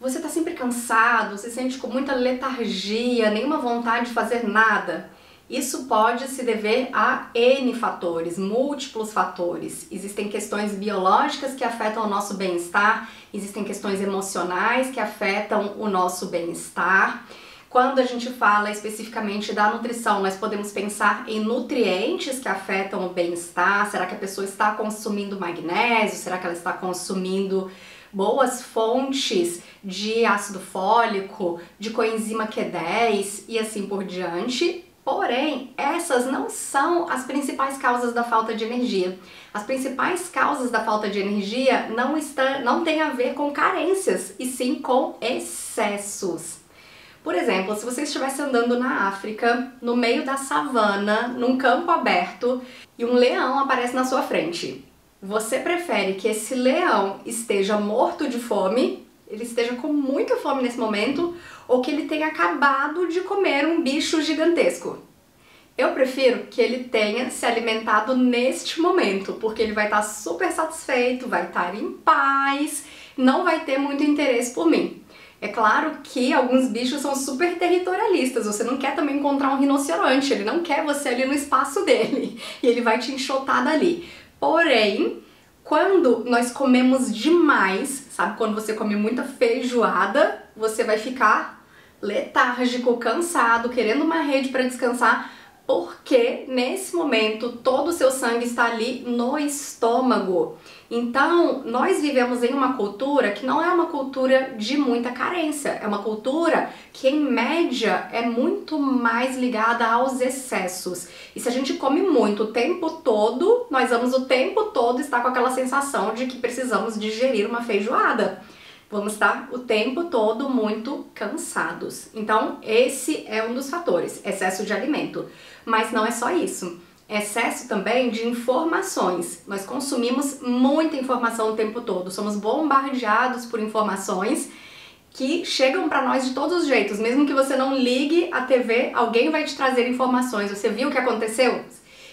Você está sempre cansado, se sente com muita letargia, nenhuma vontade de fazer nada. Isso pode se dever a N fatores, múltiplos fatores. Existem questões biológicas que afetam o nosso bem-estar, existem questões emocionais que afetam o nosso bem-estar. Quando a gente fala especificamente da nutrição, nós podemos pensar em nutrientes que afetam o bem-estar. Será que a pessoa está consumindo magnésio? Será que ela está consumindo boas fontes de ácido fólico, de coenzima Q10 e assim por diante? Porém, essas não são as principais causas da falta de energia. As principais causas da falta de energia não, está, não tem a ver com carências, e sim com excessos. Por exemplo, se você estivesse andando na África, no meio da savana, num campo aberto, e um leão aparece na sua frente, você prefere que esse leão esteja morto de fome, ele esteja com muita fome nesse momento, ou que ele tenha acabado de comer um bicho gigantesco. Eu prefiro que ele tenha se alimentado neste momento, porque ele vai estar super satisfeito, vai estar em paz, não vai ter muito interesse por mim. É claro que alguns bichos são super territorialistas, você não quer também encontrar um rinoceronte, ele não quer você ali no espaço dele, e ele vai te enxotar dali. Porém, quando nós comemos demais, sabe, quando você come muita feijoada, você vai ficar letárgico, cansado, querendo uma rede para descansar, porque nesse momento todo o seu sangue está ali no estômago. Então, nós vivemos em uma cultura que não é uma cultura de muita carência, é uma cultura que, em média, é muito mais ligada aos excessos. E se a gente come muito o tempo todo, nós vamos o tempo todo estar com aquela sensação de que precisamos digerir uma feijoada vamos estar o tempo todo muito cansados. Então, esse é um dos fatores, excesso de alimento. Mas não é só isso. Excesso também de informações. Nós consumimos muita informação o tempo todo, somos bombardeados por informações que chegam para nós de todos os jeitos. Mesmo que você não ligue a TV, alguém vai te trazer informações. Você viu o que aconteceu?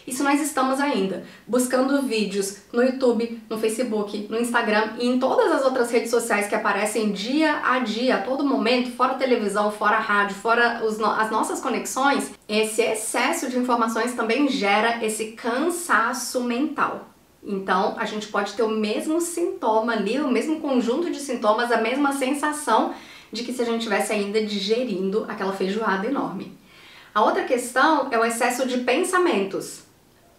Isso nós estamos ainda, buscando vídeos no YouTube, no Facebook, no Instagram e em todas as outras redes sociais que aparecem dia a dia, a todo momento, fora televisão, fora rádio, fora os, as nossas conexões. Esse excesso de informações também gera esse cansaço mental. Então, a gente pode ter o mesmo sintoma ali, o mesmo conjunto de sintomas, a mesma sensação de que se a gente estivesse ainda digerindo aquela feijoada enorme. A outra questão é o excesso de pensamentos.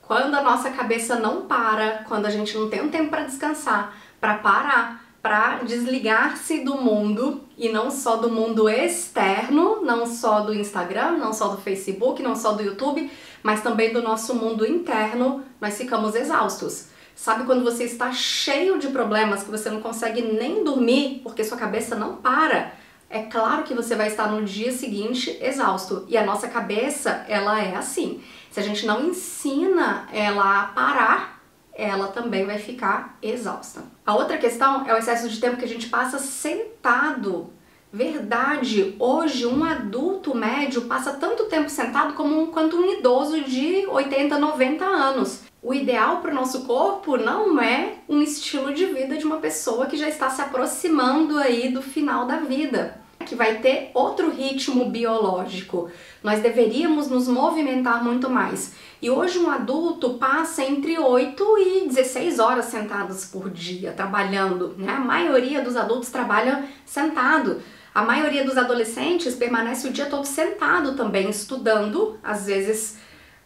Quando a nossa cabeça não para, quando a gente não tem um tempo para descansar, para parar, para desligar-se do mundo e não só do mundo externo, não só do Instagram, não só do Facebook, não só do YouTube, mas também do nosso mundo interno, nós ficamos exaustos. Sabe quando você está cheio de problemas que você não consegue nem dormir porque sua cabeça não para? É claro que você vai estar no dia seguinte exausto. E a nossa cabeça, ela é assim. Se a gente não ensina ela a parar, ela também vai ficar exausta. A outra questão é o excesso de tempo que a gente passa sentado. Verdade, hoje um adulto médio passa tanto tempo sentado como quanto um idoso de 80, 90 anos. O ideal para o nosso corpo não é um estilo de vida de uma pessoa que já está se aproximando aí do final da vida, que vai ter outro ritmo biológico. Nós deveríamos nos movimentar muito mais. E hoje um adulto passa entre 8 e 16 horas sentados por dia trabalhando. Né? A maioria dos adultos trabalha sentado. A maioria dos adolescentes permanece o dia todo sentado também, estudando, às vezes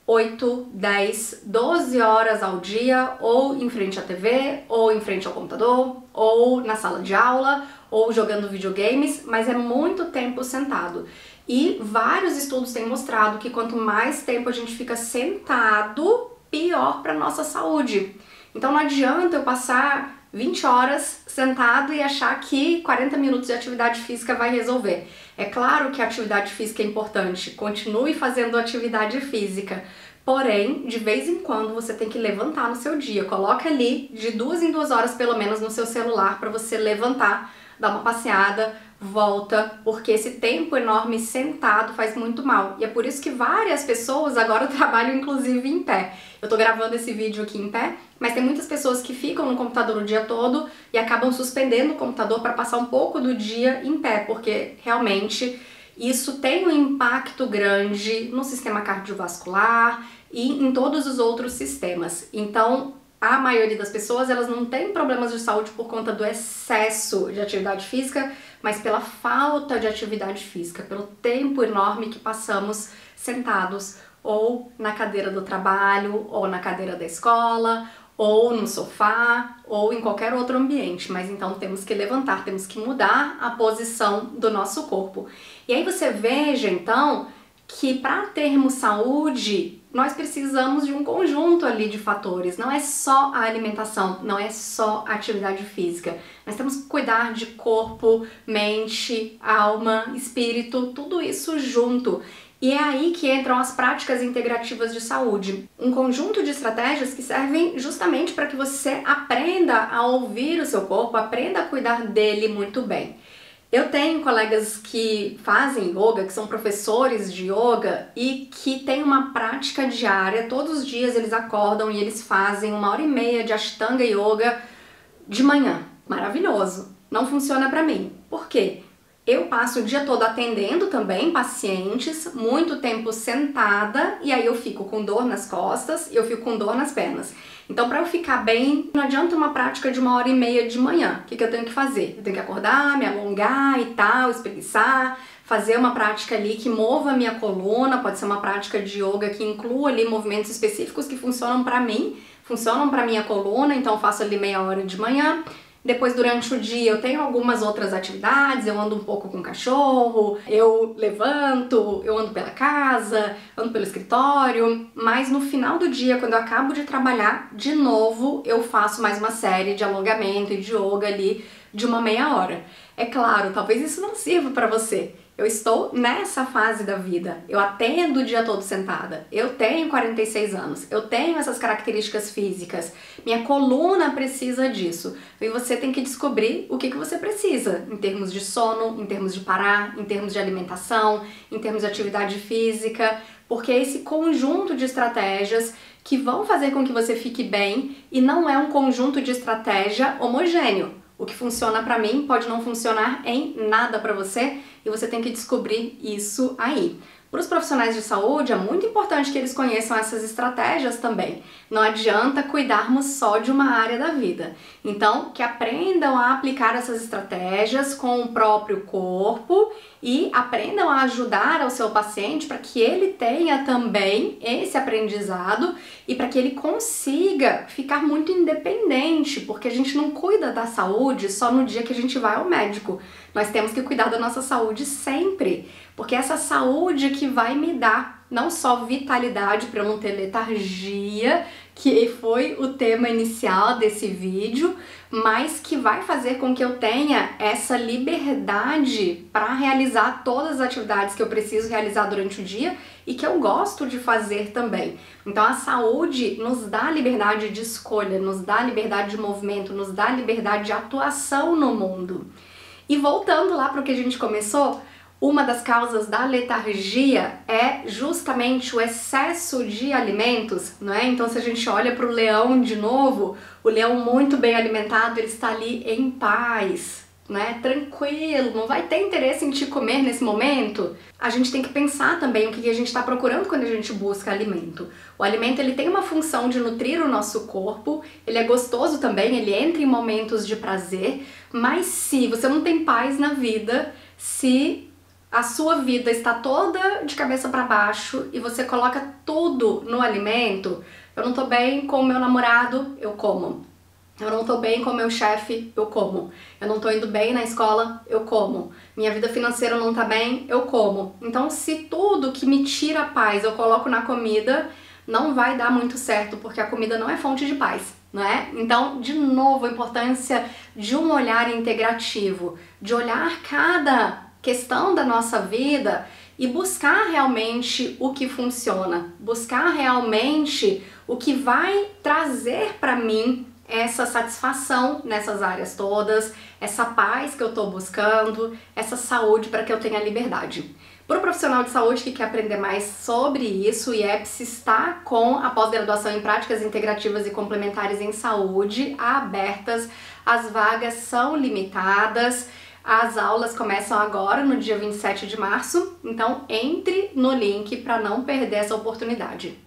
8, 10, 12 horas ao dia, ou em frente à TV, ou em frente ao computador, ou na sala de aula, ou jogando videogames, mas é muito tempo sentado. E vários estudos têm mostrado que quanto mais tempo a gente fica sentado, pior para nossa saúde. Então não adianta eu passar 20 horas sentado e achar que 40 minutos de atividade física vai resolver. É claro que a atividade física é importante, continue fazendo atividade física, porém, de vez em quando você tem que levantar no seu dia. Coloca ali de duas em duas horas pelo menos no seu celular para você levantar dá uma passeada, volta, porque esse tempo enorme sentado faz muito mal. E é por isso que várias pessoas agora trabalham inclusive em pé. Eu tô gravando esse vídeo aqui em pé, mas tem muitas pessoas que ficam no computador o dia todo e acabam suspendendo o computador para passar um pouco do dia em pé, porque realmente isso tem um impacto grande no sistema cardiovascular e em todos os outros sistemas. Então, a maioria das pessoas, elas não tem problemas de saúde por conta do excesso de atividade física, mas pela falta de atividade física, pelo tempo enorme que passamos sentados ou na cadeira do trabalho, ou na cadeira da escola, ou no sofá, ou em qualquer outro ambiente. Mas então temos que levantar, temos que mudar a posição do nosso corpo. E aí você veja então que para termos saúde, nós precisamos de um conjunto ali de fatores. Não é só a alimentação, não é só a atividade física. Nós temos que cuidar de corpo, mente, alma, espírito, tudo isso junto. E é aí que entram as práticas integrativas de saúde, um conjunto de estratégias que servem justamente para que você aprenda a ouvir o seu corpo, aprenda a cuidar dele muito bem. Eu tenho colegas que fazem yoga, que são professores de yoga e que têm uma prática diária. Todos os dias eles acordam e eles fazem uma hora e meia de Ashtanga Yoga de manhã. Maravilhoso. Não funciona para mim. Por quê? Eu passo o dia todo atendendo também pacientes, muito tempo sentada e aí eu fico com dor nas costas e eu fico com dor nas pernas. Então, para eu ficar bem, não adianta uma prática de uma hora e meia de manhã. O que, que eu tenho que fazer? Eu tenho que acordar, me alongar e tal, espreguiçar, fazer uma prática ali que mova a minha coluna, pode ser uma prática de yoga que inclua ali movimentos específicos que funcionam para mim, funcionam para minha coluna, então faço ali meia hora de manhã. Depois, durante o dia, eu tenho algumas outras atividades, eu ando um pouco com o cachorro, eu levanto, eu ando pela casa, ando pelo escritório, mas no final do dia, quando eu acabo de trabalhar, de novo eu faço mais uma série de alongamento e de yoga ali de uma meia hora. É claro, talvez isso não sirva para você, eu estou nessa fase da vida. Eu atendo o dia todo sentada. Eu tenho 46 anos. Eu tenho essas características físicas. Minha coluna precisa disso. E você tem que descobrir o que, que você precisa em termos de sono, em termos de parar, em termos de alimentação, em termos de atividade física, porque é esse conjunto de estratégias que vão fazer com que você fique bem e não é um conjunto de estratégia homogêneo. O que funciona para mim pode não funcionar em nada para você e você tem que descobrir isso aí. Para os profissionais de saúde, é muito importante que eles conheçam essas estratégias também. Não adianta cuidarmos só de uma área da vida. Então, que aprendam a aplicar essas estratégias com o próprio corpo e aprendam a ajudar ao seu paciente para que ele tenha também esse aprendizado e para que ele consiga ficar muito independente, porque a gente não cuida da saúde só no dia que a gente vai ao médico. Nós temos que cuidar da nossa saúde sempre, porque essa saúde que vai me dar não só vitalidade para não ter letargia, que foi o tema inicial desse vídeo, mas que vai fazer com que eu tenha essa liberdade para realizar todas as atividades que eu preciso realizar durante o dia e que eu gosto de fazer também. Então a saúde nos dá liberdade de escolha, nos dá liberdade de movimento, nos dá liberdade de atuação no mundo. E voltando lá para o que a gente começou, uma das causas da letargia é justamente o excesso de alimentos, não é? Então, se a gente olha para o leão de novo, o leão muito bem alimentado, ele está ali em paz, né? Tranquilo, não vai ter interesse em te comer nesse momento. A gente tem que pensar também o que a gente está procurando quando a gente busca alimento. O alimento ele tem uma função de nutrir o nosso corpo, ele é gostoso também, ele entra em momentos de prazer, mas se você não tem paz na vida, se a sua vida está toda de cabeça para baixo e você coloca tudo no alimento, eu não tô bem com o meu namorado, eu como. Eu não tô bem com meu chefe, eu como. Eu não tô indo bem na escola, eu como. Minha vida financeira não tá bem, eu como. Então, se tudo que me tira paz eu coloco na comida, não vai dar muito certo, porque a comida não é fonte de paz não é? Então, de novo, a importância de um olhar integrativo, de olhar cada questão da nossa vida e buscar realmente o que funciona, buscar realmente o que vai trazer para mim essa satisfação nessas áreas todas, essa paz que eu estou buscando, essa saúde para que eu tenha liberdade. Para o profissional de saúde que quer aprender mais sobre isso, o IEPS está com a pós-graduação em práticas integrativas e complementares em saúde abertas. As vagas são limitadas. As aulas começam agora, no dia 27 de março, então entre no link para não perder essa oportunidade.